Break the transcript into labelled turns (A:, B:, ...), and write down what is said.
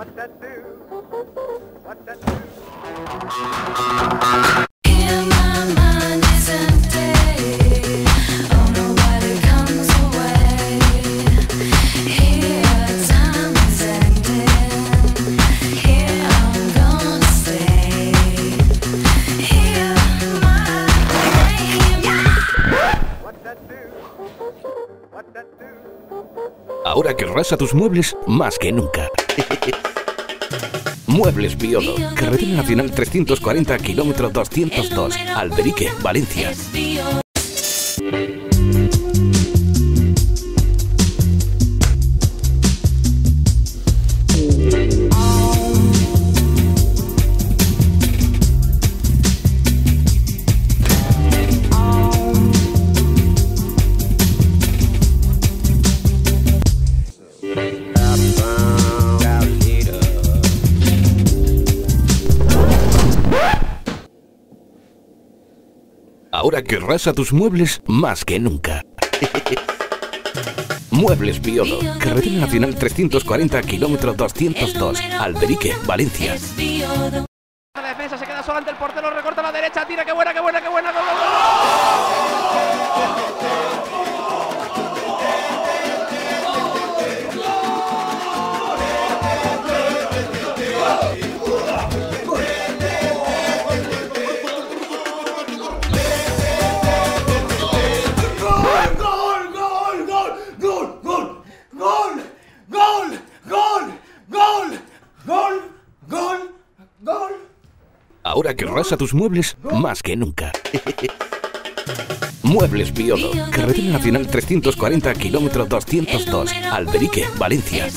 A: That do? That do? That do?
B: Ahora querrás a tus muebles más que nunca. Muebles Piodo, carretera nacional 340, kilómetro 202, Alberique, Valencia. Ahora querrás a tus muebles más que nunca. Muebles Piodo, carretera nacional 340, kilómetro 202, Alberique, Valencia.
C: La defensa se queda sola ante el portero, recorta a la derecha, tira, qué buena, qué buena, qué buena. gol, gol, gol.
B: Ahora querrás a tus muebles más que nunca. Muebles Piodo, carretera nacional 340, kilómetro 202, Alberique.
D: Valencia.